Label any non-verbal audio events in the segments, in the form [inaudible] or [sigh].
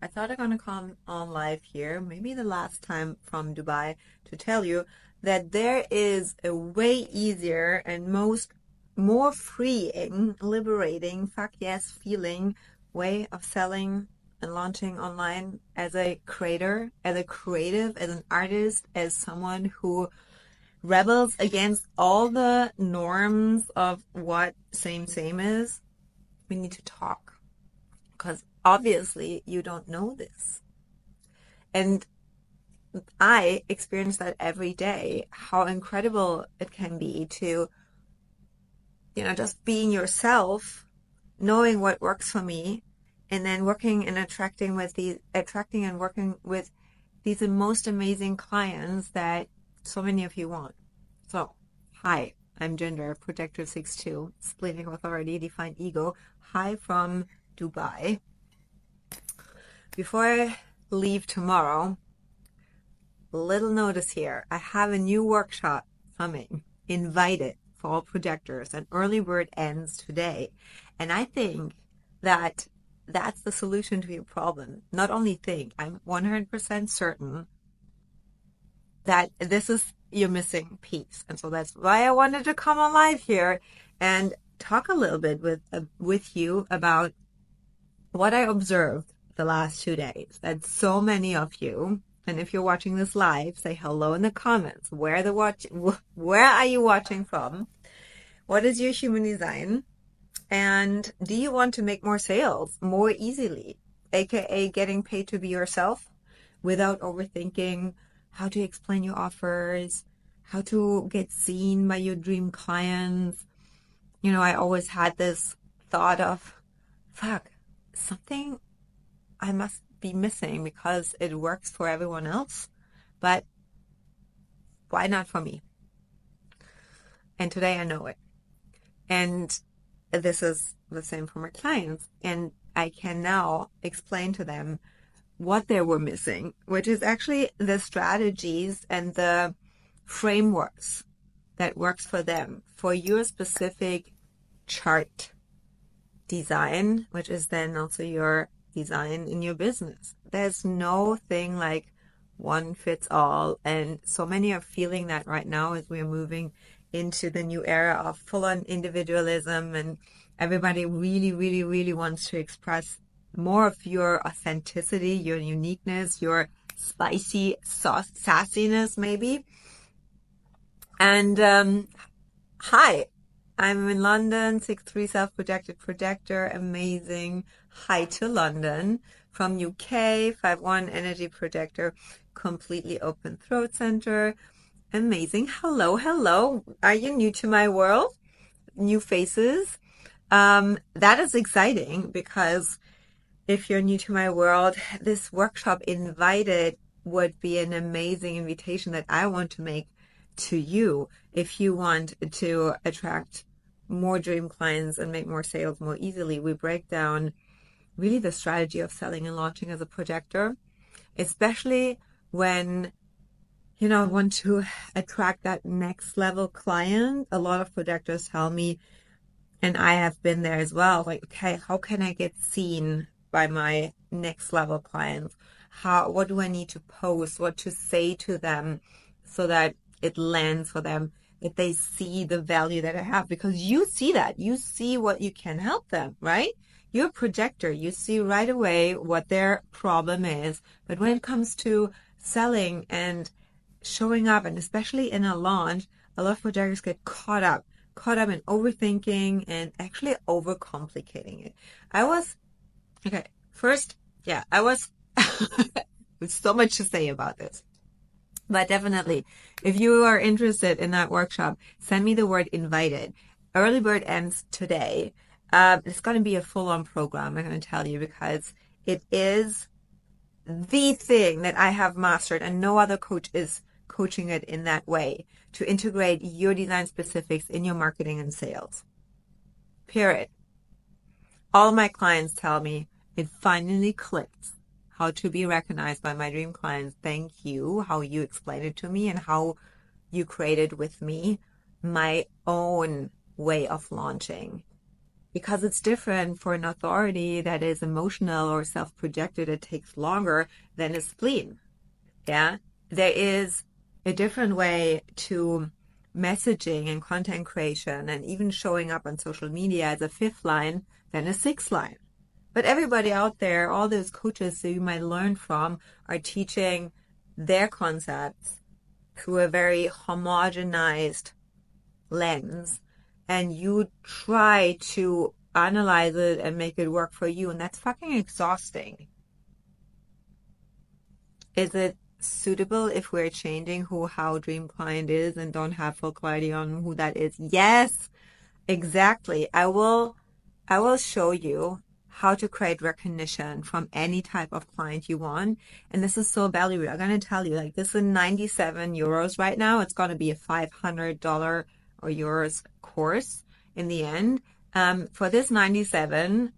I thought I'm going to come on live here, maybe the last time from Dubai, to tell you that there is a way easier and most more freeing, liberating, fuck yes feeling way of selling and launching online as a creator, as a creative, as an artist, as someone who rebels against all the norms of what same same is. We need to talk because obviously you don't know this. And I experience that every day, how incredible it can be to, you know, just being yourself, knowing what works for me, and then working and attracting with these, attracting and working with these most amazing clients that so many of you want. So, hi, I'm Ginger, Projector 62, Splenic Authority, Defined Ego. Hi from Dubai. Before I leave tomorrow, little notice here. I have a new workshop coming, invited for all projectors, and early bird ends today. And I think that that's the solution to your problem. Not only think, I'm 100% certain that this is your missing piece. And so that's why I wanted to come on live here and talk a little bit with, uh, with you about what I observed the last two days. That so many of you, and if you're watching this live, say hello in the comments. Where the watch, [laughs] where are you watching from? What is your human design? And do you want to make more sales more easily? AKA getting paid to be yourself without overthinking how to explain your offers, how to get seen by your dream clients. You know, I always had this thought of, fuck, something I must be missing because it works for everyone else, but why not for me? And today I know it. And this is the same for my clients. And I can now explain to them what they were missing, which is actually the strategies and the frameworks that works for them for your specific chart design, which is then also your design in your business. There's no thing like one fits all. And so many are feeling that right now as we're moving into the new era of full on individualism and everybody really, really, really wants to express more of your authenticity, your uniqueness, your spicy sauce, sassiness, maybe. And, um, hi, I'm in London, 6-3 self-projected projector, amazing. Hi to London from UK, 5-1 energy projector, completely open throat center. Amazing. Hello, hello. Are you new to my world? New faces? Um, that is exciting because if you're new to my world, this workshop invited would be an amazing invitation that I want to make to you if you want to attract more dream clients and make more sales more easily, we break down really the strategy of selling and launching as a projector, especially when you know, want to attract that next level client. A lot of projectors tell me, and I have been there as well, like, okay, how can I get seen by my next level clients? How, what do I need to post? What to say to them so that it lands for them? That they see the value that I have because you see that. You see what you can help them, right? You're a projector. You see right away what their problem is. But when it comes to selling and showing up, and especially in a launch, a lot of projectors get caught up, caught up in overthinking and actually overcomplicating it. I was, okay, first, yeah, I was, [laughs] there's so much to say about this. But definitely, if you are interested in that workshop, send me the word invited. Early bird ends today. Uh, it's going to be a full on program, I'm going to tell you, because it is the thing that I have mastered and no other coach is coaching it in that way to integrate your design specifics in your marketing and sales. Period. All my clients tell me it finally clicked how to be recognized by my dream clients. Thank you. How you explained it to me and how you created with me my own way of launching because it's different for an authority that is emotional or self-projected. It takes longer than a spleen. Yeah. There is a different way to messaging and content creation and even showing up on social media as a fifth line than a sixth line. But everybody out there, all those coaches that you might learn from are teaching their concepts through a very homogenized lens and you try to analyze it and make it work for you and that's fucking exhausting. Is it suitable if we're changing who how dream client is and don't have full clarity on who that is? Yes, exactly. I will I will show you how to create recognition from any type of client you want. And this is so valuable. I'm going to tell you, like, this is 97 euros right now. It's going to be a $500 or euros course in the end. Um, for this 97,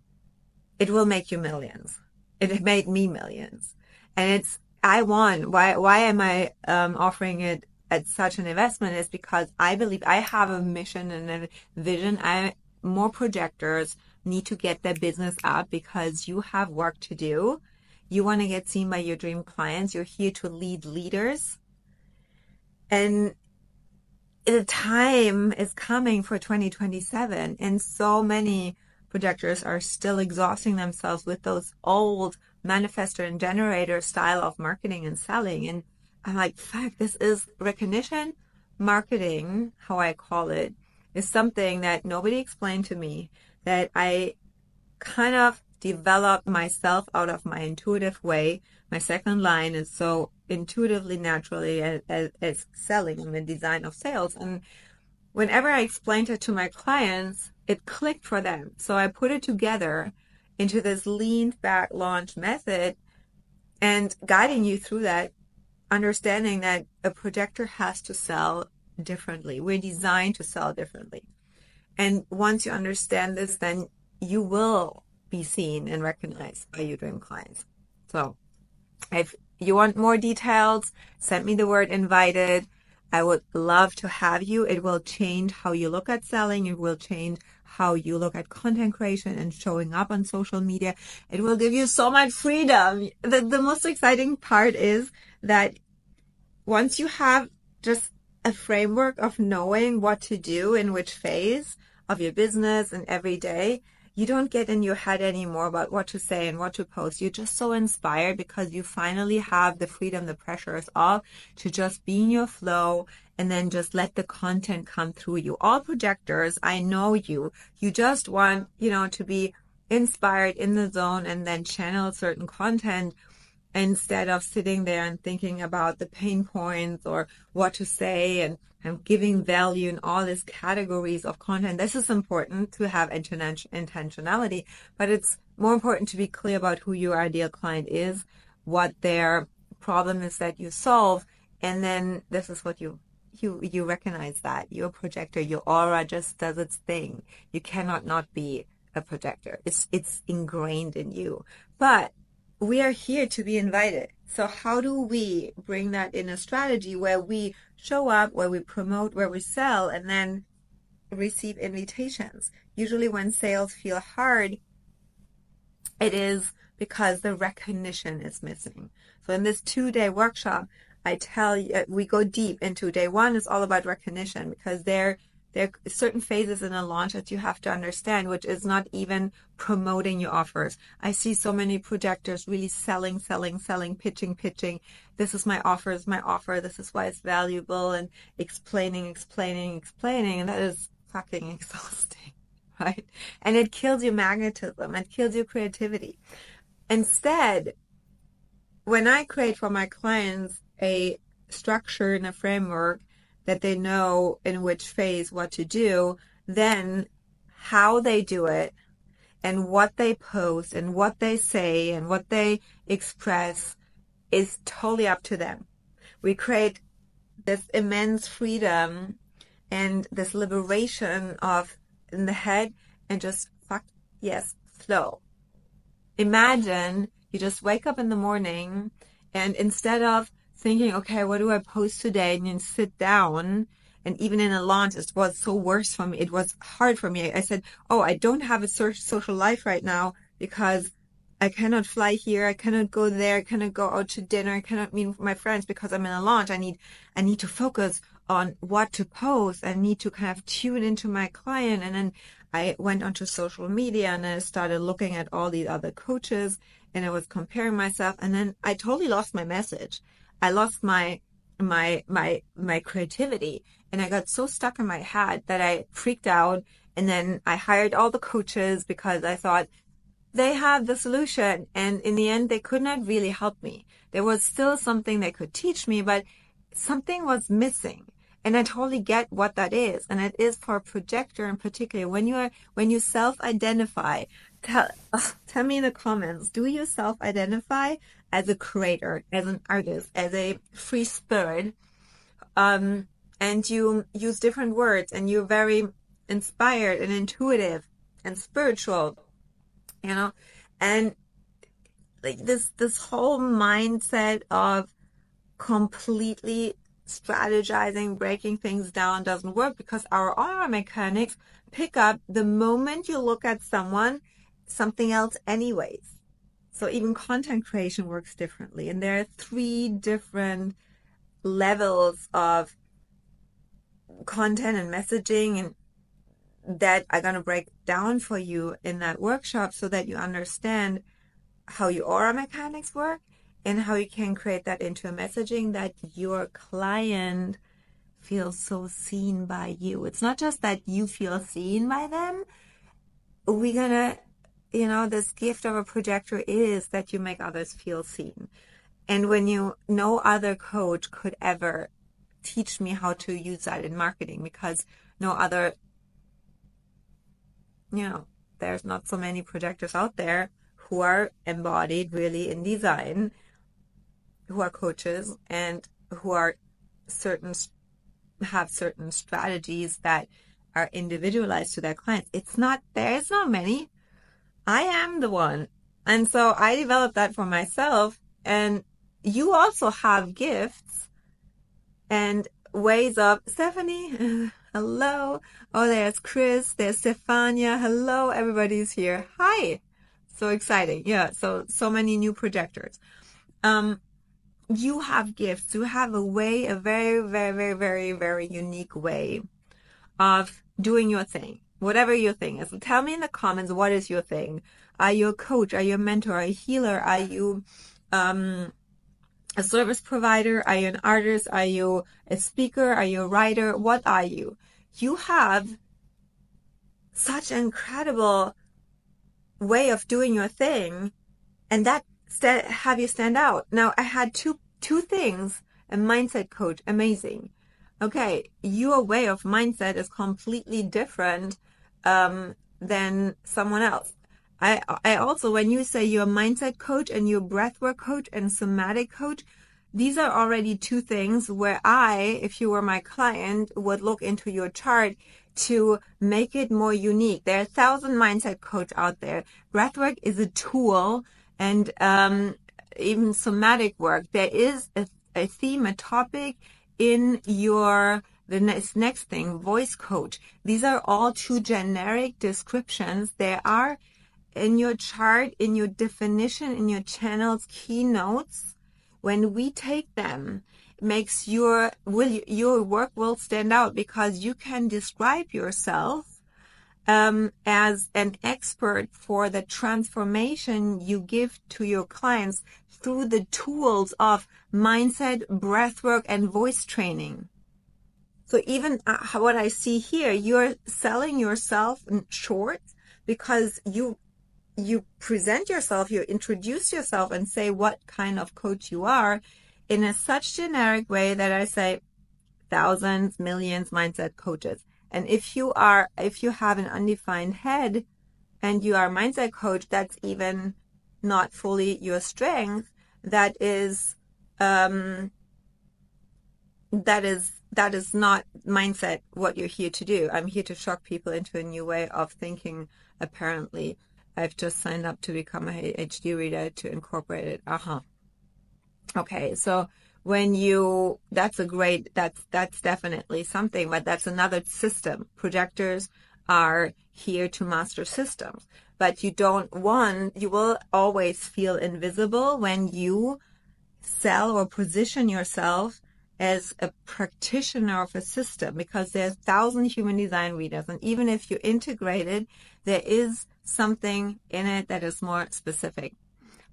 it will make you millions. It made me millions. And it's, I want, why, why am I, um, offering it at such an investment is because I believe I have a mission and a vision. I, more projectors, need to get their business out because you have work to do. You want to get seen by your dream clients. You're here to lead leaders. And the time is coming for 2027 and so many projectors are still exhausting themselves with those old manifestor and generator style of marketing and selling. And I'm like, fuck, this is recognition marketing, how I call it, is something that nobody explained to me that I kind of developed myself out of my intuitive way. My second line is so intuitively, naturally as, as, selling and the design of sales. And whenever I explained it to my clients, it clicked for them. So I put it together into this leaned back launch method and guiding you through that, understanding that a projector has to sell differently. We're designed to sell differently. And once you understand this, then you will be seen and recognized by your dream clients. So if you want more details, send me the word invited. I would love to have you. It will change how you look at selling. It will change how you look at content creation and showing up on social media. It will give you so much freedom. The, the most exciting part is that once you have just a framework of knowing what to do in which phase, of your business and every day, you don't get in your head anymore about what to say and what to post. You're just so inspired because you finally have the freedom, the pressure is off to just be in your flow and then just let the content come through you. All projectors, I know you. You just want, you know, to be inspired in the zone and then channel certain content instead of sitting there and thinking about the pain points or what to say and, and giving value in all these categories of content. This is important to have intentionality, but it's more important to be clear about who your ideal client is, what their problem is that you solve, and then this is what you you you recognize that your projector, your aura just does its thing. You cannot not be a projector. It's it's ingrained in you. But we are here to be invited. So how do we bring that in a strategy where we show up, where we promote, where we sell, and then receive invitations? Usually when sales feel hard, it is because the recognition is missing. So in this two day workshop, I tell you, we go deep into day one is all about recognition because there there are certain phases in a launch that you have to understand, which is not even promoting your offers. I see so many projectors really selling, selling, selling, pitching, pitching. This is my offer, is my offer. This is why it's valuable and explaining, explaining, explaining. And that is fucking [laughs] exhausting, right? And it kills your magnetism. It kills your creativity. Instead, when I create for my clients a structure and a framework that they know in which phase what to do, then how they do it and what they post and what they say and what they express is totally up to them. We create this immense freedom and this liberation of in the head and just fuck yes, flow. Imagine you just wake up in the morning and instead of thinking, okay, what do I post today? And then sit down And even in a launch, it was so worse for me. It was hard for me. I said, Oh, I don't have a social life right now because I cannot fly here. I cannot go there. I cannot go out to dinner. I cannot meet my friends because I'm in a launch. I need, I need to focus on what to post. I need to kind of tune into my client. And then I went onto social media and I started looking at all these other coaches and I was comparing myself. And then I totally lost my message. I lost my, my, my, my creativity and I got so stuck in my head that I freaked out. And then I hired all the coaches because I thought they have the solution. And in the end, they could not really help me. There was still something they could teach me, but something was missing. And I totally get what that is. And it is for a projector in particular. When you are, when you self-identify, tell, tell me in the comments, do you self-identify as a creator, as an artist, as a free spirit? Um, and you use different words and you're very inspired and intuitive and spiritual you know, and like this, this whole mindset of completely strategizing, breaking things down doesn't work because our aura mechanics pick up the moment you look at someone, something else anyways. So even content creation works differently. And there are three different levels of content and messaging and that I'm going to break down for you in that workshop so that you understand how your aura mechanics work and how you can create that into a messaging that your client feels so seen by you. It's not just that you feel seen by them. We're going to, you know, this gift of a projector is that you make others feel seen. And when you, no other coach could ever teach me how to use that in marketing because no other you know, there's not so many projectors out there who are embodied really in design, who are coaches and who are certain, have certain strategies that are individualized to their clients. It's not, there's not many. I am the one. And so I developed that for myself. And you also have gifts and ways of, Stephanie, [laughs] Hello. Oh, there's Chris. There's Stefania. Hello. Everybody's here. Hi. So exciting. Yeah. So, so many new projectors. Um, you have gifts. You have a way, a very, very, very, very, very unique way of doing your thing. Whatever your thing is. Tell me in the comments, what is your thing? Are you a coach? Are you a mentor? Are you a healer? Are you, um, a service provider? Are you an artist? Are you a speaker? Are you a writer? What are you? You have such an incredible way of doing your thing and that st- have you stand out. Now I had two, two things. A mindset coach, amazing. Okay. Your way of mindset is completely different, um, than someone else. I, I also, when you say you're a mindset coach and you're a breathwork coach and somatic coach, these are already two things where I, if you were my client, would look into your chart to make it more unique. There are a thousand mindset coach out there. Breathwork is a tool and, um, even somatic work. There is a, a theme, a topic in your the next, next thing, voice coach. These are all two generic descriptions. There are in your chart, in your definition, in your channels, keynotes, when we take them, makes your will your work will stand out because you can describe yourself um, as an expert for the transformation you give to your clients through the tools of mindset, breathwork, and voice training. So even uh, what I see here, you're selling yourself short because you you present yourself, you introduce yourself and say what kind of coach you are in a such generic way that I say thousands, millions mindset coaches. And if you are, if you have an undefined head and you are a mindset coach, that's even not fully your strength. That is, um, that is, that is not mindset what you're here to do. I'm here to shock people into a new way of thinking, apparently. I've just signed up to become a HD reader to incorporate it. Uh huh. Okay, so when you, that's a great, that's, that's definitely something, but that's another system. Projectors are here to master systems, but you don't want, you will always feel invisible when you sell or position yourself as a practitioner of a system because there's thousand human design readers. And even if you integrate it, there is something in it that is more specific.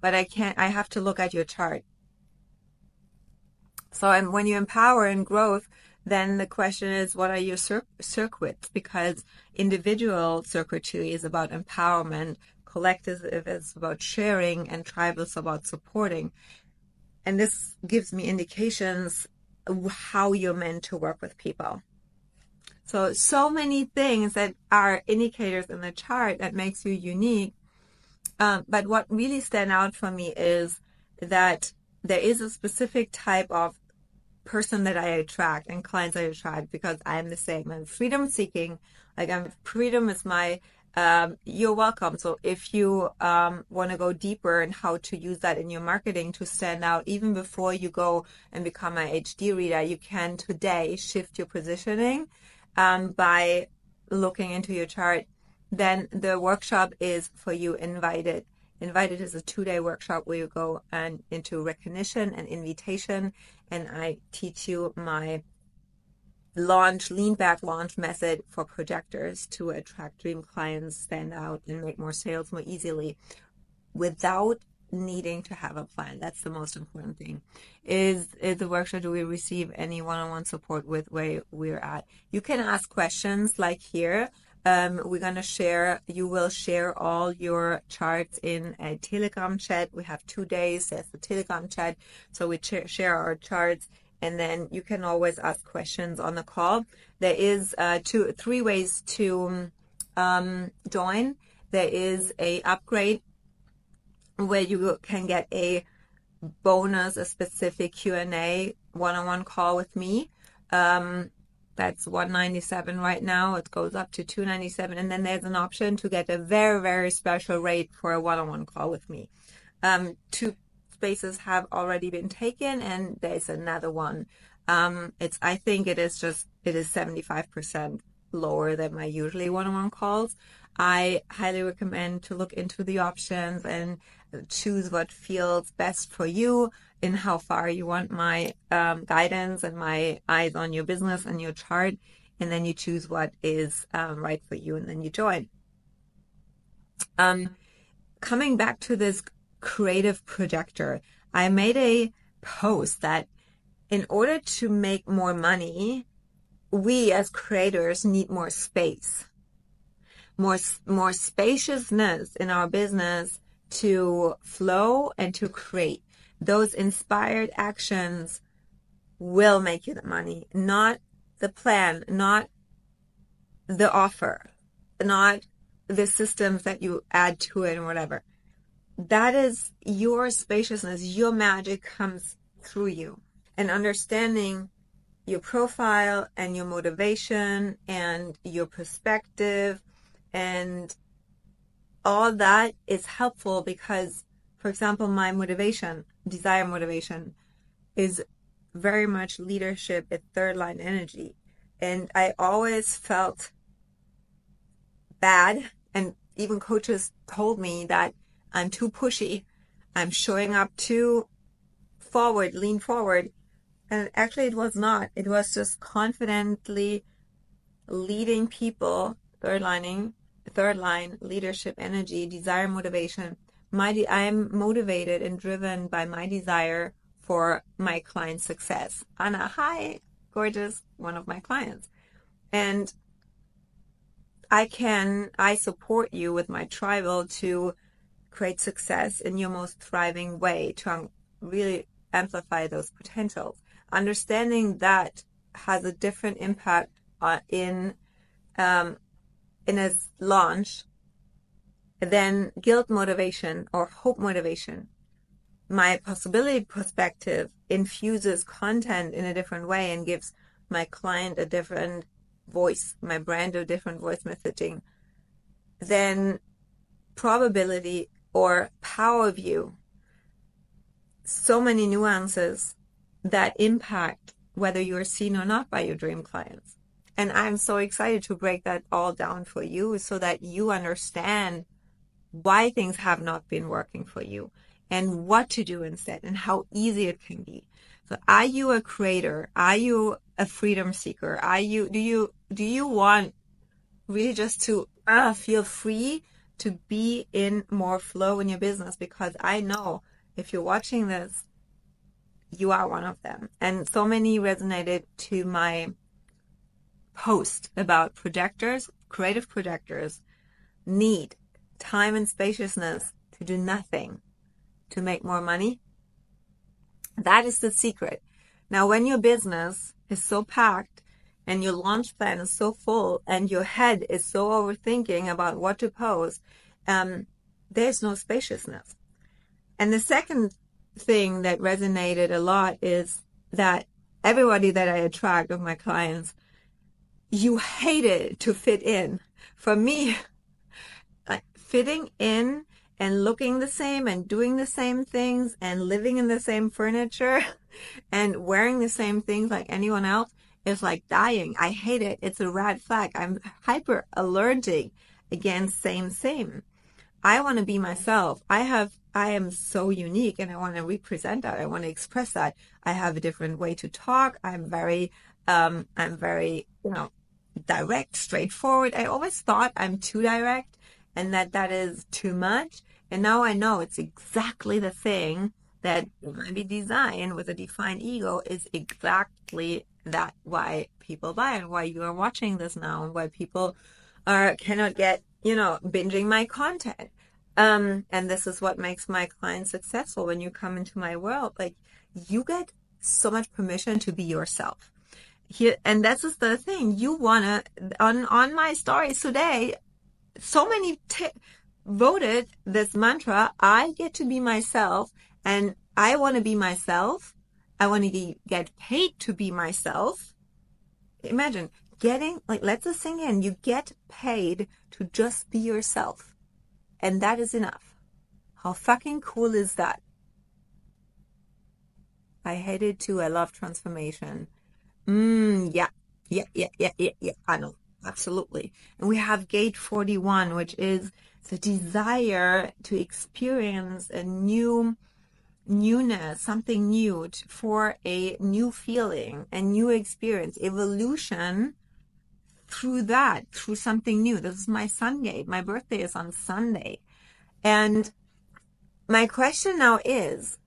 But I can't, I have to look at your chart. So and when you empower and growth, then the question is, what are your cir- circuits? Because individual circuitry is about empowerment, collective is about sharing, and tribal is about supporting. And this gives me indications how you're meant to work with people. So, so many things that are indicators in the chart that makes you unique. Um, but what really stand out for me is that there is a specific type of person that I attract and clients I attract because I'm the same. I'm freedom seeking. Like I'm freedom is my um, you're welcome. So if you um, want to go deeper in how to use that in your marketing to stand out, even before you go and become a HD reader, you can today shift your positioning um, by looking into your chart. Then the workshop is for you invited. Invited is a two-day workshop where you go and into recognition and invitation, and I teach you my launch lean back launch method for projectors to attract dream clients, stand out, and make more sales more easily without needing to have a plan. That's the most important thing. Is is the workshop do we receive any one-on-one support with where we're at? You can ask questions like here. Um, we're gonna share. You will share all your charts in a Telegram chat. We have two days. There's the Telegram chat, so we ch- share our charts and then you can always ask questions on the call. There is uh, two, three ways to um, join. There is a upgrade where you can get a bonus, a specific Q&A one-on-one call with me. Um, that's 197 right now. It goes up to 297. And then there's an option to get a very, very special rate for a one-on-one call with me. Um, two spaces have already been taken and there's another one. Um, it's, I think it is just, it is 75% lower than my usually one-on-one calls. I highly recommend to look into the options and choose what feels best for you in how far you want my um, guidance and my eyes on your business and your chart. And then you choose what is um, right for you and then you join. Um, coming back to this creative projector, I made a post that in order to make more money, we as creators need more space, more, more spaciousness in our business to flow and to create. Those inspired actions will make you the money, not the plan, not the offer, not the systems that you add to it and whatever that is your spaciousness, your magic comes through you. And understanding your profile and your motivation and your perspective and all that is helpful because, for example, my motivation, desire motivation, is very much leadership at third line energy. And I always felt bad. And even coaches told me that I'm too pushy. I'm showing up too forward, lean forward. And actually, it was not. It was just confidently leading people, third lining, third line, leadership, energy, desire, motivation. My, de- I'm motivated and driven by my desire for my client's success. Anna, hi, gorgeous, one of my clients. And I can, I support you with my tribal to create success in your most thriving way to really amplify those potentials. Understanding that has a different impact uh, in um, in a launch than guilt motivation or hope motivation. My possibility perspective infuses content in a different way and gives my client a different voice, my brand a different voice messaging. Then probability or power view. So many nuances that impact whether you're seen or not by your dream clients. And I'm so excited to break that all down for you so that you understand why things have not been working for you and what to do instead and how easy it can be. So are you a creator? Are you a freedom seeker? Are you, do you, do you want really just to uh, feel free to be in more flow in your business? Because I know if you're watching this, you are one of them. And so many resonated to my post about projectors, creative projectors need time and spaciousness to do nothing to make more money that is the secret. Now, when your business is so packed and your launch plan is so full and your head is so overthinking about what to post, um, there's no spaciousness. And the second thing that resonated a lot is that everybody that I attract of my clients, you hated to fit in. For me, [laughs] fitting in and looking the same and doing the same things and living in the same furniture [laughs] and wearing the same things like anyone else is like dying. I hate it. It's a red flag. I'm hyper allergic against same, same. I want to be myself. I have, I am so unique and I want to represent that. I want to express that. I have a different way to talk. I'm very, um, I'm very, you know, direct, straightforward. I always thought I'm too direct and that that is too much. And now I know it's exactly the thing that be designed with a defined ego is exactly that why people buy and why you are watching this now and why people are cannot get, you know, binging my content. Um, and this is what makes my clients successful when you come into my world. Like you get so much permission to be yourself. Here, and that's just the thing. You wanna on on my stories today. So many t- voted this mantra, I get to be myself and I want to be myself. I want to get paid to be myself. Imagine getting, like, let's just sing in. You get paid to just be yourself. And that is enough. How fucking cool is that? I hate it too. I love transformation. Mmm, yeah, yeah, yeah, yeah, yeah, yeah. I know. Absolutely. And we have gate 41, which is the desire to experience a new newness, something new for a new feeling, a new experience, evolution through that, through something new. This is my Sunday. My birthday is on Sunday. And my question now is,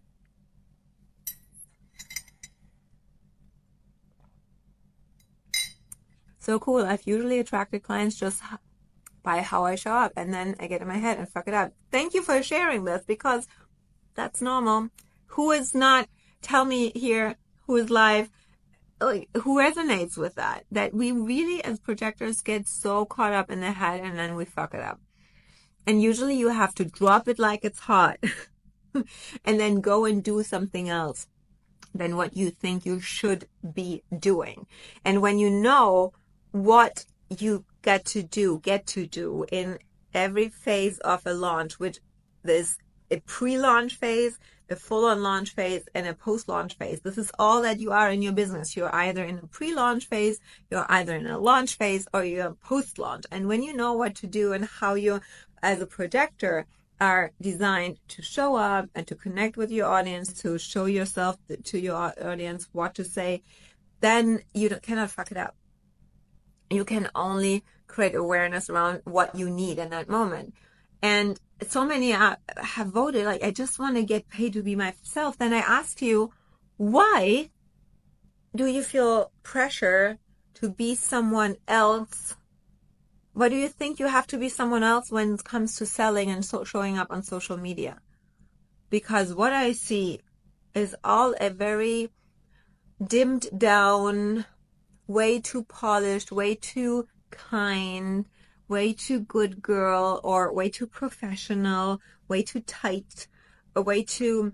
so cool. I've usually attracted clients just by how I show up. And then I get in my head and fuck it up. Thank you for sharing this because that's normal. Who is not, tell me here, who is live, like, who resonates with that? That we really, as projectors, get so caught up in the head and then we fuck it up. And usually you have to drop it like it's hot [laughs] and then go and do something else than what you think you should be doing. And when you know what you get to do, get to do in every phase of a launch, which there's a pre-launch phase, a full-on launch phase, and a post-launch phase. This is all that you are in your business. You're either in a pre-launch phase, you're either in a launch phase, or you're post-launch. And when you know what to do and how you, as a projector, are designed to show up and to connect with your audience, to show yourself to your audience what to say, then you cannot fuck it up you can only create awareness around what you need in that moment. And so many uh, have voted, like, I just want to get paid to be myself. Then I ask you, why do you feel pressure to be someone else? Why do you think you have to be someone else when it comes to selling and so showing up on social media? Because what I see is all a very dimmed down, way too polished, way too kind, way too good girl, or way too professional, way too tight, or way too,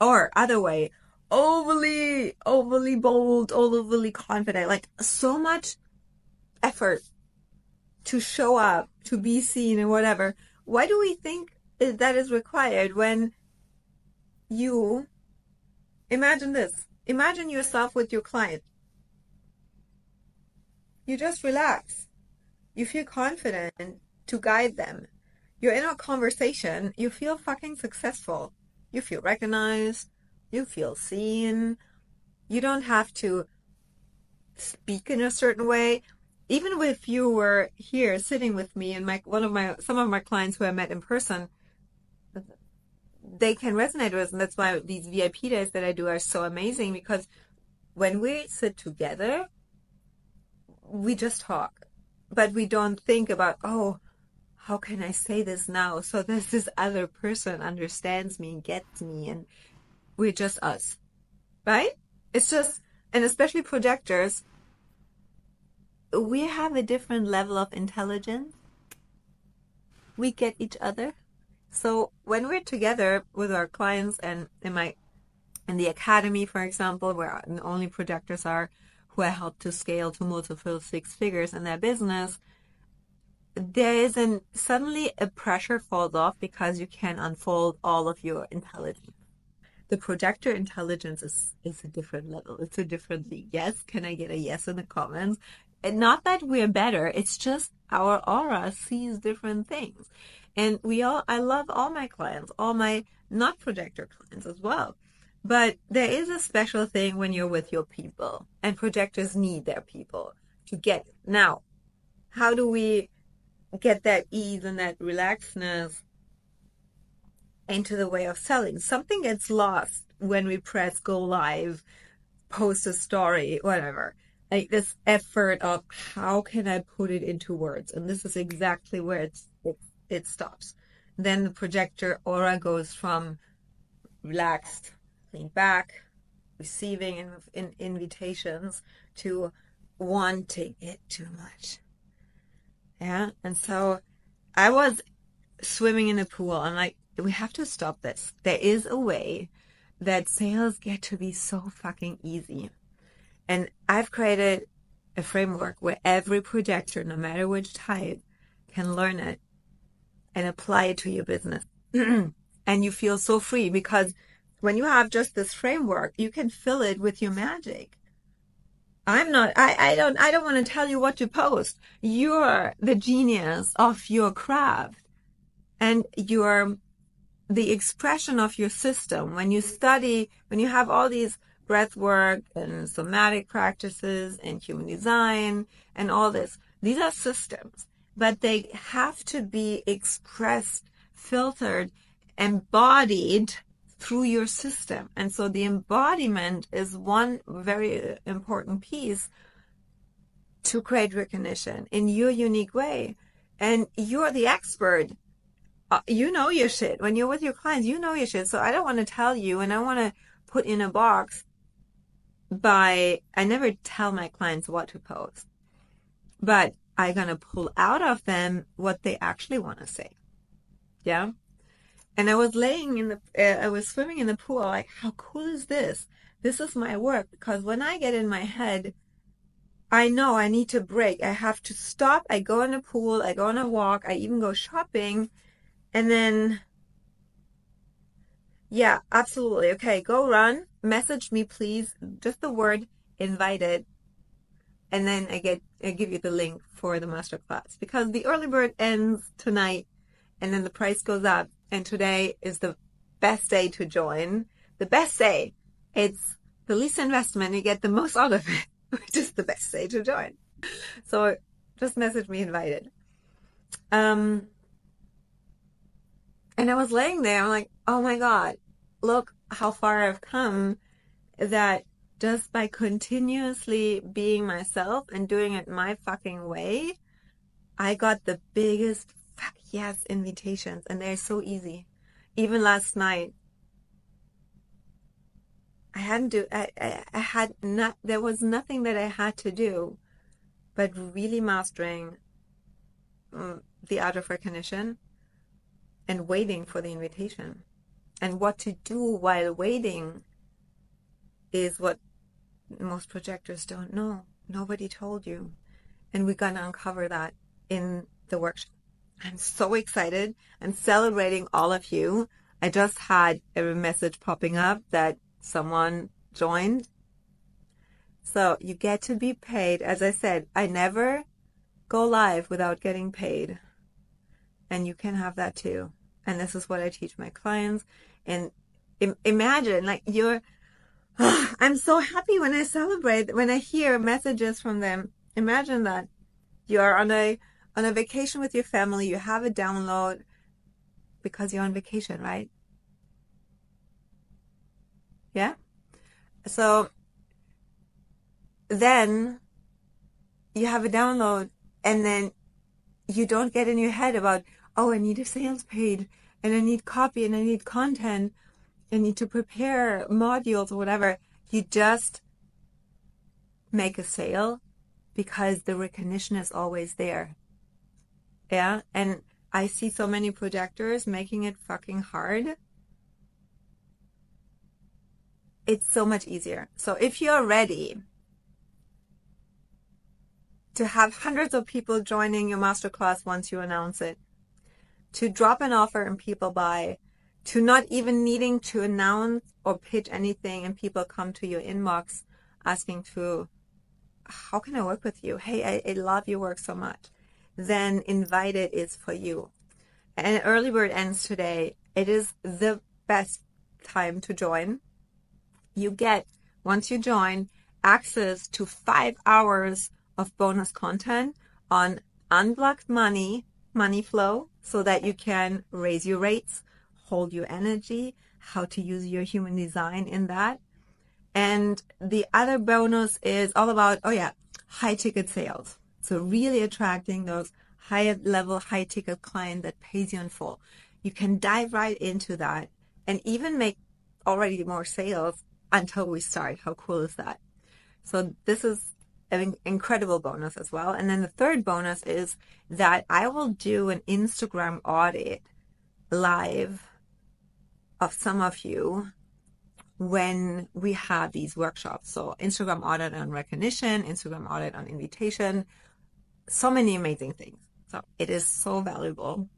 or other way, overly, overly bold, overly confident, like so much effort to show up, to be seen and whatever. Why do we think that is required when you Imagine this. Imagine yourself with your client. You just relax. You feel confident to guide them. You're in a conversation. You feel fucking successful. You feel recognized. You feel seen. You don't have to speak in a certain way. Even if you were here sitting with me and my one of my some of my clients who I met in person, they can resonate with, and that's why these VIP days that I do are so amazing because when we sit together, we just talk, but we don't think about, oh, how can I say this now so that this other person understands me and gets me, and we're just us, right? It's just, and especially projectors, we have a different level of intelligence. We get each other so when we're together with our clients and in my in the academy, for example, where only projectors are who I help to scale to multiple six figures in their business, there is an suddenly a pressure falls off because you can unfold all of your intelligence. The projector intelligence is, is a different level. It's a different league. Yes, can I get a yes in the comments? And not that we're better, it's just our aura sees different things. And we all, I love all my clients, all my not projector clients as well. But there is a special thing when you're with your people and projectors need their people to get. Now, how do we get that ease and that relaxedness into the way of selling? Something gets lost when we press go live, post a story, whatever. Like this effort of how can I put it into words? And this is exactly where it's, it's it stops. Then the projector aura goes from relaxed, lean back, receiving in, in invitations to wanting it too much. Yeah. And so I was swimming in the pool. I'm like, we have to stop this. There is a way that sales get to be so fucking easy. And I've created a framework where every projector, no matter which type, can learn it and apply it to your business. [clears throat] and you feel so free because when you have just this framework, you can fill it with your magic. I'm not, I, I don't, I don't want to tell you what to post. You're the genius of your craft and you're the expression of your system. When you study, when you have all these breath work and somatic practices and human design and all this, these are systems but they have to be expressed, filtered, embodied through your system. And so the embodiment is one very important piece to create recognition in your unique way. And you're the expert. Uh, you know your shit. When you're with your clients, you know your shit. So I don't want to tell you and I want to put in a box by, I never tell my clients what to post, but I'm going to pull out of them what they actually want to say. Yeah. And I was laying in the, uh, I was swimming in the pool, like, how cool is this? This is my work because when I get in my head, I know I need to break. I have to stop. I go in the pool. I go on a walk. I even go shopping. And then, yeah, absolutely. Okay, go run. Message me, please. Just the word invited and then I get I give you the link for the masterclass because the early bird ends tonight and then the price goes up and today is the best day to join. The best day. It's the least investment. You get the most out of it, [laughs] which is the best day to join. So just message me invited. Um, and I was laying there. I'm like, oh my God, look how far I've come that just by continuously being myself and doing it my fucking way, I got the biggest yes invitations and they're so easy. Even last night, I hadn't do, I, I, I had not, there was nothing that I had to do, but really mastering um, the art of recognition and waiting for the invitation and what to do while waiting is what most projectors don't know. Nobody told you. And we're going to uncover that in the workshop. I'm so excited. I'm celebrating all of you. I just had a message popping up that someone joined. So you get to be paid. As I said, I never go live without getting paid. And you can have that too. And this is what I teach my clients. And Im- imagine like you're, [sighs] I'm so happy when I celebrate, when I hear messages from them. Imagine that you're on a, on a vacation with your family. You have a download because you're on vacation, right? Yeah. So then you have a download and then you don't get in your head about, oh, I need a sales page and I need copy and I need content. I need to prepare modules or whatever. You just make a sale because the recognition is always there. Yeah. And I see so many projectors making it fucking hard. It's so much easier. So if you're ready to have hundreds of people joining your masterclass once you announce it, to drop an offer and people buy, to not even needing to announce or pitch anything and people come to your inbox asking to, how can I work with you? Hey, I, I love your work so much. Then invited is for you. And early bird ends today. It is the best time to join. You get, once you join, access to five hours of bonus content on unblocked money, money flow, so that you can raise your rates, hold your energy, how to use your human design in that. And the other bonus is all about, oh yeah, high ticket sales. So really attracting those high level, high ticket client that pays you in full. You can dive right into that and even make already more sales until we start. How cool is that? So this is an incredible bonus as well. And then the third bonus is that I will do an Instagram audit live of some of you when we have these workshops. So Instagram audit on recognition, Instagram audit on invitation, so many amazing things. So it is so valuable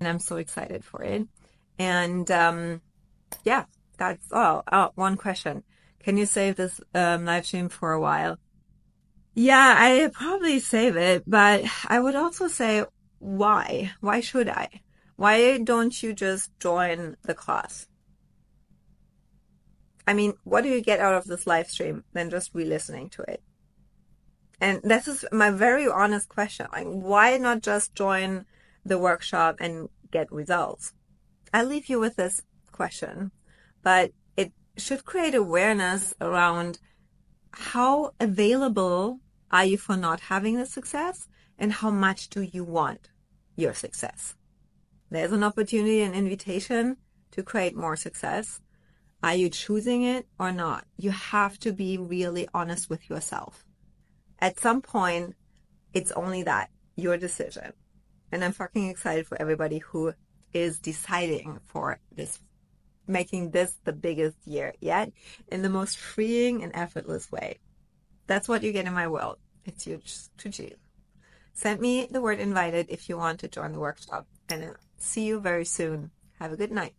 and I'm so excited for it. And, um, yeah, that's all. Oh, one question. Can you save this, um, live stream for a while? Yeah, I probably save it, but I would also say, why? Why should I? Why don't you just join the class? I mean, what do you get out of this live stream than just re-listening to it? And this is my very honest question. Like, why not just join the workshop and get results? I leave you with this question, but it should create awareness around how available are you for not having the success and how much do you want your success? There's an opportunity, an invitation to create more success. Are you choosing it or not? You have to be really honest with yourself. At some point, it's only that, your decision. And I'm fucking excited for everybody who is deciding for this, making this the biggest year yet in the most freeing and effortless way. That's what you get in my world. It's huge to choose. Send me the word invited if you want to join the workshop and I'll see you very soon. Have a good night.